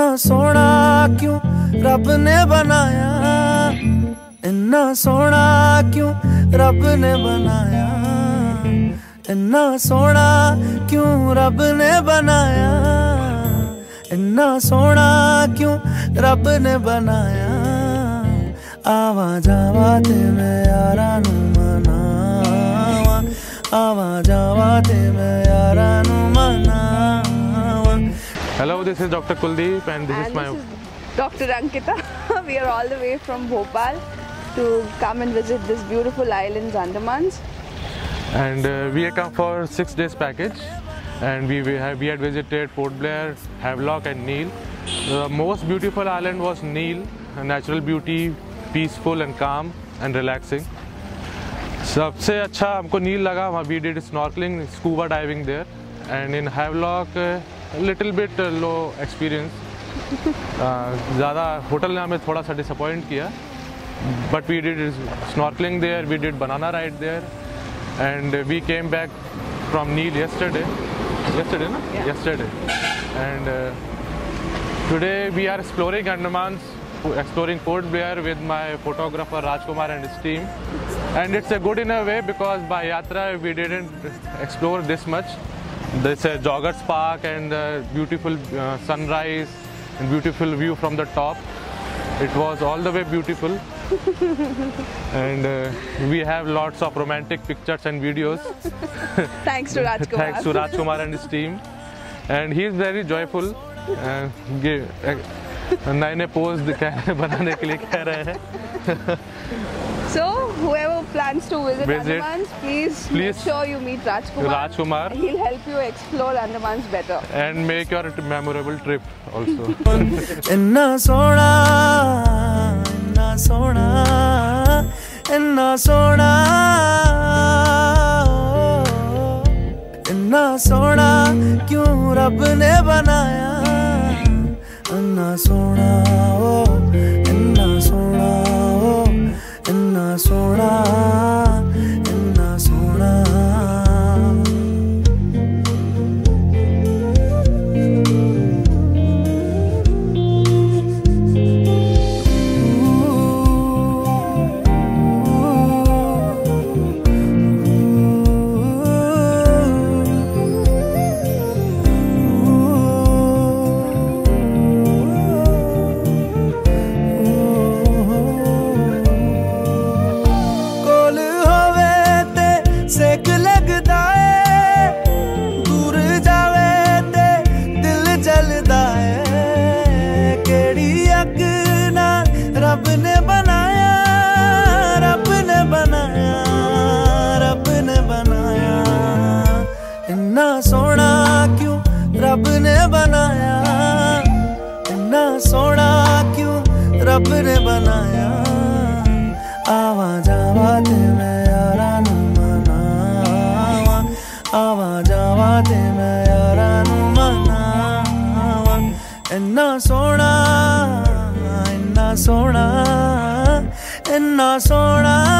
इन्ना सोना क्यों रब ने बनाया? इन्ना सोना क्यों रब ने बनाया? इन्ना सोना क्यों रब ने बनाया? इन्ना सोना क्यों रब ने बनाया? आवा जावा ते मैं यारा Hello, this is Dr. Kuldeep, and this and is my. this is Dr. Ankita. we are all the way from Bhopal to come and visit this beautiful islands, Andamans. And uh, we have come for six days package, and we we, have, we had visited Port Blair, Havelock, and Neil. The most beautiful island was Neil, a natural beauty, peaceful and calm and relaxing. सबसे अच्छा हमको नील लगा वहाँ we did snorkelling scuba diving there and in Havelock little bit low experience ज़्यादा hotel ने हमें थोड़ा सा डिसअपॉइंट किया but we did snorkelling there we did banana ride there and we came back from Neil yesterday yesterday ना yesterday and today we are exploring Andaman exploring Port Blair with my photographer Rajkumar and steam and it's a good in a way because by Yatra we didn't explore this much there's a joggers park and a beautiful uh, sunrise and beautiful view from the top it was all the way beautiful and uh, we have lots of romantic pictures and videos Thanks to Rajkumar. thanks to Rajkumar and his team and he is very joyful uh, give- uh, नए नए pose बनाने के लिए कह रहे हैं So, whoever plans to visit, visit Andaman, please, please make sure you meet Rajkumar. Rajkumar. He'll help you explore Andaman's better. And make your memorable trip also. Enna sona, enna sona, enna sona. Enna sona. रब ने बनाया। इन्ना सोना क्यों रब ने बनाया? आवा जावा ते मैं यारा नु मनावा। आवा जावा ते मैं यारा नु मनावा। इन्ना सोना इन्ना सोना इन्ना सोना